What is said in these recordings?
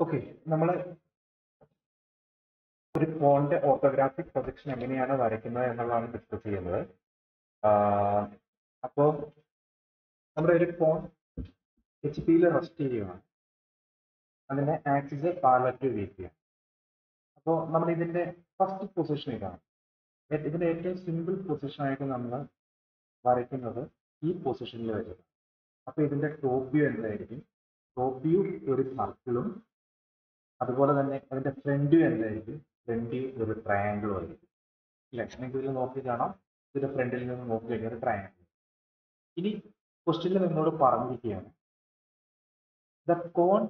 Okay നമ്മൾ ഒരു ഫോണിന്റെ ഓർത്തോഗ്രാഫിക് പ്രൊജക്ഷൻ എങ്ങനെയാണ് വരയ്ക്കുന്നത് എന്നുള്ളതാണ് ഡിസ്കസ് ചെയ്യുന്നത്. അപ്പോൾ നമ്മുടെ ഒരു ഫോൺ എച്ച് പിയിൽ റെസ്റ്റ് ചെയ്യുകയാണ് അതിന്റെ ആക്സിസ് പാർലറ്റ് ടു അപ്പോ അപ്പോൾ നമ്മൾ ഇതിന്റെ ഫസ്റ്റ് പൊസിഷൻ ഇതാണ്. ഇതിന്റെ ഏറ്റവും സിമ്പിൾ പൊസിഷൻ ആയിട്ട് നമ്മൾ വരയ്ക്കുന്നത് ഈ പൊസിഷനിൽ വരും അപ്പൊ ഇതിന്റെ ടോപ്പ് വ്യൂ എന്തായിരിക്കും? ടോപ്പ് വ്യൂ ഒരു സർക്കിളും അതുപോലെ തന്നെ അതിന്റെ ഫ്രണ്ട് വ്യൂ എന്തായിരിക്കും? ഫ്രണ്ട് വ്യൂ ഒരു ട്രയാങ്കിൾ ആയിരിക്കും. നിങ്ങൾക്ക് ഇതിൽ നോക്കി കാണാം. ഇതിന്റെ ഫ്രണ്ടിൽ നിന്ന് നോക്കി കഴിഞ്ഞാൽ ഒരു ട്രയാങ്കിൾ ഇനി ക്വസ്റ്റ്യനിൽ നിങ്ങളോട് പറഞ്ഞിരിക്കുകയാണ്. The cone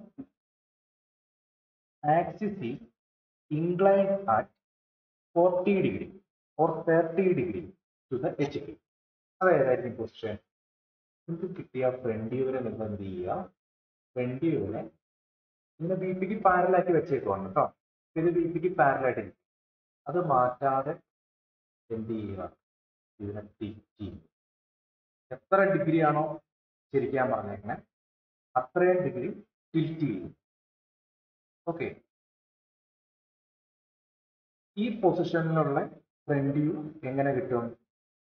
axis is inclined at 40 degree or 30 degree to the H P അതായതായിരിക്കും question നിങ്ങൾക്ക് കിട്ടിയ ഫ്രണ്ട് വ്യൂവിനെ നിങ്ങൾ എന്ത് ചെയ്യുക? ഫ്രണ്ട് വ്യൂവിനെ ഇങ്ങനെ ബി പിക്ക് പാരലാക്കി വെച്ചേക്കുവാണ് കേട്ടോ. ഇത് ബി പിക്ക് പാരലായിട്ട്. അത് മാറ്റാതെ എന്ത് ചെയ്യുക? ഇതിനെ എത്ര ഡിഗ്രി ആണോ ശരിക്കാൻ പറഞ്ഞേക്കണേ അത്രയും ഡിഗ്രി ടിൽറ്റ് ചെയ്യും ഓക്കെ ഈ പൊസിഷനിലുള്ള ഫ്രണ്ട് വ്യൂ എങ്ങനെ കിട്ടും?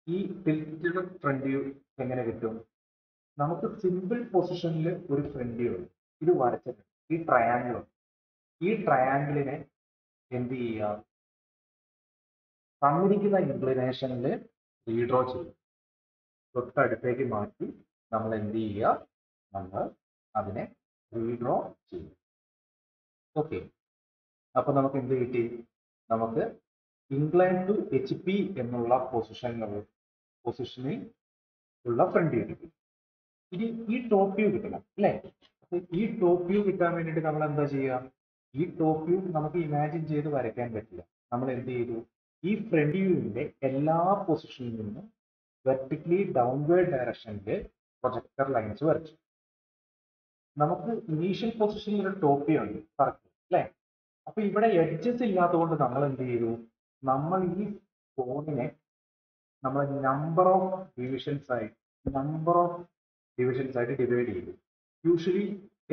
ഈ ടിൽറ്റഡ് ഫ്രണ്ട് വ്യൂ എങ്ങനെ കിട്ടും? നമുക്ക് സിമ്പിൾ പൊസിഷനിൽ ഒരു ഫ്രണ്ട് വ്യൂ ഉണ്ട്. ഇത് വരച്ചിട്ടുണ്ട്. ഈ ട്രയാങ്കിൾ ഈ ട്രയാങ്കിളിനെ എന്ത് ചെയ്യുക? തന്നിരിക്കുന്ന ഇൻക്ലിനേഷനിൽ റീഡ്രോ ചെയ്യും തൊട്ടടുത്തേക്ക് മാറ്റി നമ്മൾ എന്ത് ചെയ്യുക? നമ്മൾ അതിനെ റീഡ്രോ ചെയ്യും ഓക്കെ അപ്പൊ നമുക്ക് എന്ത് കിട്ടി? നമുക്ക് ഇൻക്ലൈൻ ടു എച്ച് പി എന്നുള്ള പൊസിഷനിലുള്ള പൊസിഷനിൽ ഉള്ള ഫ്രണ്ട് കിട്ടി. ഇനി ഈ ടോപ്പ് കിട്ടണം അല്ലേ? ഈ ടോപ്പ് വ്യൂ കിട്ടാൻ വേണ്ടിയിട്ട് നമ്മൾ എന്താ ചെയ്യുക? ഈ ടോപ്പ് വ്യൂ നമുക്ക് ഇമാജിൻ ചെയ്ത് വരയ്ക്കാൻ പറ്റില്ല. നമ്മൾ എന്ത് ചെയ്തു? ഈ ഫ്രണ്ട് വ്യൂവിന്റെ എല്ലാ പൊസിഷനിൽ നിന്നും വെർട്ടിക്കലി ഡൗൺവേർഡ് ഡയറക്ഷനിൽ പ്രൊജക്ടർ ലൈൻസ് വരച്ചു. നമുക്ക് ഇനീഷ്യൽ പൊസിഷനിൽ ഒരു ടോപ്പ് വ്യൂ ഉണ്ട്. കറക്റ്റ് അല്ലേ? അപ്പൊ ഇവിടെ എഡ്ജസ് ഇല്ലാത്തതുകൊണ്ട് നമ്മൾ എന്ത് ചെയ്തു? നമ്മൾ ഈ ഫോണിനെ നമ്മൾ നമ്പർ ഓഫ് ഡിവിഷൻസ് ആയി നമ്പർ ഓഫ് ഡിവിഷൻസ് ആയിട്ട് ഡിവൈഡ് ചെയ്തു. യൂഷ്വലി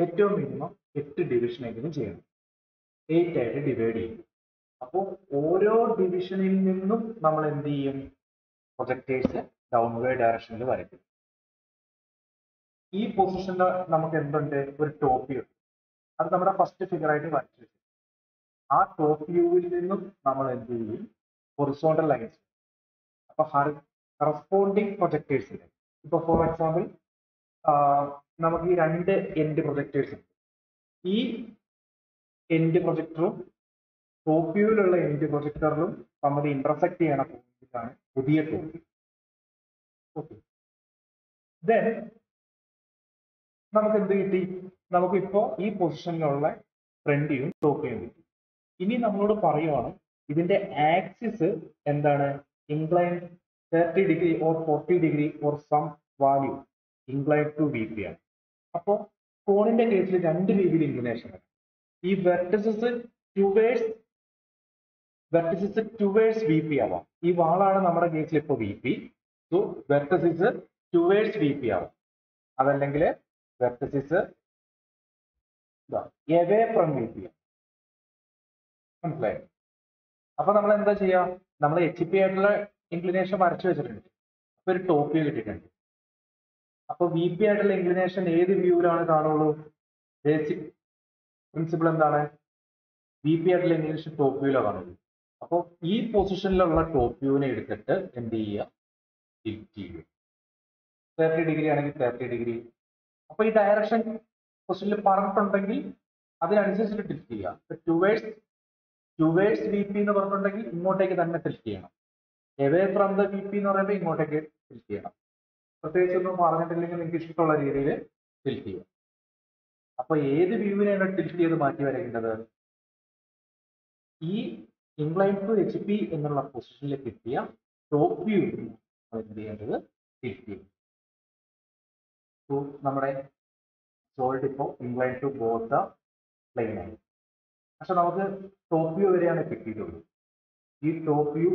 ഏറ്റവും മിനിമം എട്ട് ഡിവിഷൻ എങ്കിലും ചെയ്യണം. എയ്റ്റ് ആയിട്ട് ഡിവൈഡ് ചെയ്യും. അപ്പോൾ ഓരോ ഡിവിഷനിൽ നിന്നും നമ്മൾ എന്ത് ചെയ്യും? പ്രൊജക്ടേഴ്സ് ഡൗൺവേർഡ് ഡയറക്ഷനിൽ വരയ്ക്കും. ഈ പൊസിഷനിൽ നമുക്ക് എന്തുണ്ട്? ഒരു ടോപ്പ് വ്യൂ അത് നമ്മുടെ ഫസ്റ്റ് ഫിഗർ ആയിട്ട് വരച്ചു ആ ടോപ്പ് വ്യൂവിൽ നിന്നും നമ്മൾ എന്ത് ചെയ്യും? ഹൊറിസോണ്ടൽ ലൈൻസ് അപ്പൊ കറസ്പോണ്ടിങ് പ്രൊജക്ടേഴ്സിൽ ഇപ്പൊ ഫോർ എക്സാമ്പിൾ നമുക്ക് ഈ രണ്ട് എൻഡ് പ്രൊജക്ടേഴ്സ് ഈ എൻഡ് പ്രൊജക്ടറും ടോപ്പ് വ്യൂവിലുള്ള എൻഡ് പ്രൊജക്ടറിലും തമ്മിൽ ഇന്റർസെക്ട് ചെയ്യണ പോയിന്റാണ് പുതിയ ഓക്കെ ദെൻ നമുക്ക് എന്ത് കിട്ടി? നമുക്കിപ്പോ ഈ പൊസിഷനിലുള്ള ഫ്രണ്ട് വ്യൂ ടോപ്പ് വ്യൂ കിട്ടി ഇനി നമ്മളോട് പറയുവാണ് ഇതിന്റെ ആക്സിസ് എന്താണ്? Incline thirty degree or forty degree or some value incline to V P ആണ്. അപ്പോൾ ഫോണിന്റെ കേസിൽ രണ്ട് രീതിയിൽ ഇൻക്ലിനേഷൻ ആണ് ഈ vertices towards vertices towards V P ആവാം. ഈ വാളാണ് നമ്മുടെ കേസിൽ ഇപ്പോൾ V P so vertices towards V P ആവാം. അതല്ലെങ്കിൽ vertices away from V P മനസ്സിലായോ? അപ്പൊ നമ്മൾ എന്താ ചെയ്യാ? നമ്മൾ എച്ച് പി ആയിട്ടുള്ള ഇൻക്ലിനേഷൻ വരച്ചു വെച്ചിട്ടുണ്ട്. അപ്പൊ ഒരു ടോപ്പ് കിട്ടിയിട്ടുണ്ട്. അപ്പൊ വി പി ആയിട്ടുള്ള ഇൻക്ലിനേഷൻ ഏത് വ്യൂവിലാണ് കാണുള്ളൂ? ബേസിക് പ്രിൻസിപ്പിൾ എന്താണ്? വി പി ആയിട്ടുള്ള ഇൻക്ലിനേഷൻ ടോപ്പ് വ്യൂവിലാണ് കാണുള്ളൂ അപ്പോൾ ഈ പൊസിഷനിലുള്ള ടോപ്പ് വ്യൂവിനെ എടുത്തിട്ട് എന്ത് ചെയ്യുക? ചെയ്യുക തേർട്ടി ഡിഗ്രി ആണെങ്കിൽ തേർട്ടി ഡിഗ്രി അപ്പൊ ഈ ഡയറക്ഷൻ പൊസിഷനിൽ പറഞ്ഞിട്ടുണ്ടെങ്കിൽ അതിനനുസരിച്ചിട്ട് ടിൽറ്റ് ചെയ്യുക. ടുവേഴ്സ് ടുവേഴ്സ് വി പി എന്ന് പറഞ്ഞിട്ടുണ്ടെങ്കിൽ ഇങ്ങോട്ടേക്ക് തന്നെ ടിൽറ്റ് ചെയ്യണം. Away from the V P എന്ന് പറയുമ്പോൾ ഇങ്ങോട്ടേക്ക് ടിൽറ്റ് ചെയ്യണം. പ്രത്യേകിച്ച് ഒന്നും പറഞ്ഞിട്ടില്ലെങ്കിൽ നിങ്ങൾക്ക് ഇഷ്ടമുള്ള രീതിയിൽ ടിൽറ്റ് ചെയ്യാം. അപ്പൊ ഏത് വ്യൂവിനെയാണ് ടിൽറ്റ് ചെയ്ത് മാറ്റി വരേണ്ടത് ഈ ഇൻക്ലൈൻ ടു എച്ച് പി എന്നുള്ള പൊസിഷനിൽ കിട്ടിയ ടോപ്പ് വ്യൂ എന്ത് ചെയ്യേണ്ടത്? ടിൽറ്റ് ചെയ്യും നമ്മുടെ സോൾഡ് ഇപ്പോൾ ഇൻക്ലൈൻ ടു ബോത്ത് പ്ലെയിൻ ആയി പക്ഷെ നമുക്ക് ടോപ്പ് വ്യൂ വരെയാണ് കിട്ടിയിട്ടുള്ളത്. ഈ ടോപ്പ് വ്യൂ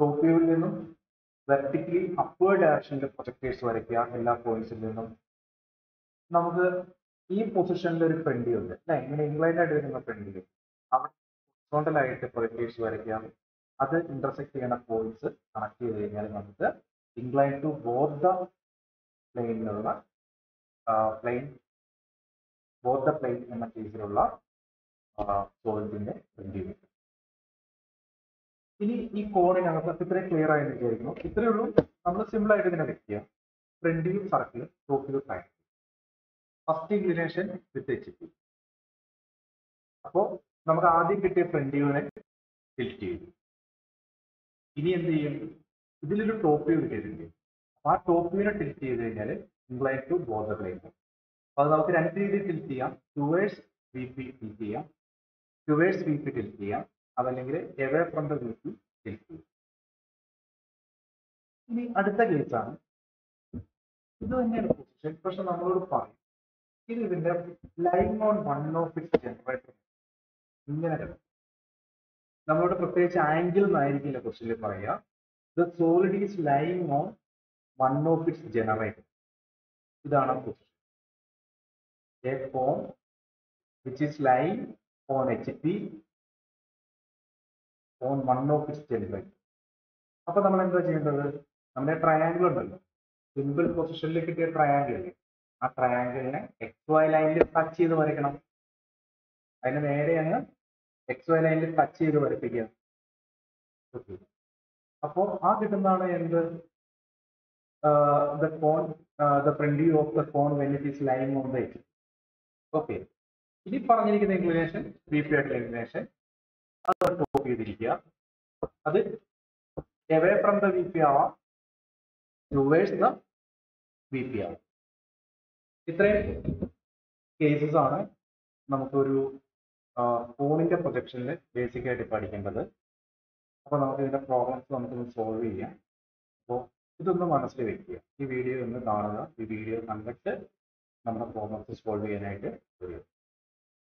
ടോപ്പ് വ്യൂവിൽ നിന്നും വെർട്ടിക്കലി അപ്വേർഡ് ഡയറക്ഷനിൽ പ്രൊജക്ടേഴ്സ് വരയ്ക്കുക എല്ലാ പോയിന്റ്സിൽ നിന്നും. നമുക്ക് ഈ പൊസിഷനിൽ ഒരു ഫ്രണ്ട് ഉണ്ട്. അല്ലെ? ഇങ്ങനെ ഇൻക്ലൈൻഡ് ആയിട്ട് വരുന്ന ഫ്രണ്ട് അവിടെ പ്രൊജക്ടേഴ്സ് വരയ്ക്കുക അത് ഇന്റർസെക്ട് ചെയ്യുന്ന പോയിന്റ്സ് കണക്ട് ചെയ്ത് കഴിഞ്ഞാൽ നമുക്ക് ഇൻക്ലൈൻ ടു ബോത്ത് ദ പ്ലെയിനിലുള്ള പ്ലെയിൻ ബോത്ത് ദ പ്ലെയിൻ എന്ന കേസിലുള്ള സോളിഡിന്റെ ഫ്രണ്ട് കിട്ടും ഇനി ഈ കോണിനകത്ത് ഇത്രയും ക്ലിയർ ആയി വിചാരിക്കുന്നു ഇത്രയേ ഉള്ളൂ. നമ്മൾ സിമ്പിൾ ആയിട്ട് ഇതിനെ വെക്കുക ഫ്രണ്ടിലും circle ടോപ്പിലും triangle first inclination with H P അപ്പോൾ നമുക്ക് ആദ്യം കിട്ടിയ ഫ്രണ്ട് വ്യൂവിനെ ടിൽറ്റ് ചെയ്തു. ഇനി എന്ത് ചെയ്യും? ഇതിലൊരു ടോപ്പ് വ്യൂ കിട്ടിയിട്ടുണ്ട്. ആ ടോപ്പ് വ്യൂവിനെ ടിൽറ്റ് ചെയ്ത് കഴിഞ്ഞാൽ ഇംഗ്ലൈൻ ടു ബോർഡർ ലൈൻ അപ്പൊ അത് നമുക്ക് രണ്ട് രീതിയിൽ ടിൽറ്റ് ചെയ്യാം. ടുവേഴ്സ് വി പി ടിൽറ്റ് ചെയ്യാം. ടുവേഴ്സ് വി പി ടിൽറ്റ് ചെയ്യാം. അതല്ലെങ്കിൽ എവേ ഫ്രം ദ ഇനി അടുത്ത കേസാണ്. ഇത് തന്നെയാണ് പൊസിഷൻ പക്ഷെ നമ്മളോട് പറയും ഇത് ഇതിന്റെ line on one of it generator ഇങ്ങനെ നമ്മളോട് പ്രത്യേകിച്ച് ആംഗിൾ എന്നായിരിക്കില്ല ക്വസ്റ്റിൽ പറയുക the solid is line on one of its generator ഇതാണ് position a form which is line on H P on one of it generator അപ്പൊ നമ്മൾ എന്താ ചെയ്യേണ്ടത്? നമ്മുടെ ട്രയാങ്കിൾ ഉണ്ടല്ലോ. സിമ്പിൾ പൊസിഷനിൽ കിട്ടിയ ട്രയാങ്കിൾ ആ ട്രയാങ്കിളിനെ എക്സ് വൈ ലൈനിൽ ടച്ച് ചെയ്ത് വരയ്ക്കണം. അതിന് നേരെ അങ്ങ് എക്സ് വൈ ലൈനിൽ ടച്ച് ചെയ്ത് വരപ്പിക്കുക അപ്പോൾ ആ കിട്ടുന്നതാണ് എന്ത്? View of the cone when it is line on the H okay ഇനി പറഞ്ഞിരിക്കുന്ന ഇൻക്ലിനേഷൻ ബി പി ആയിട്ടുള്ള ഇൻക്ലിനേഷൻ അത് കോപ്പി ചെയ്തിരിക്കുക. അത് away from the V P ആവാം ടുവേഴ്സ് ദ വി പി ആവാം. ഇത്രയും കേസസ് ആണ് നമുക്കൊരു ഫോണിന്റെ പ്രൊജക്ഷനിൽ ബേസിക് ആയിട്ട് പഠിക്കേണ്ടത്. അപ്പോൾ നമുക്ക് ഇതിന്റെ പ്രോബ്ലംസ് നമുക്കൊന്ന് സോൾവ് ചെയ്യാം. അപ്പോൾ ഇതൊന്ന് മനസ്സിൽ വെക്കുക. ഈ വീഡിയോ ഒന്ന് കാണുക. ഈ വീഡിയോ കണ്ടിട്ട് നമ്മുടെ പ്രോബ്ലംസ് സോൾവ് ചെയ്യാനായിട്ട് വരിക.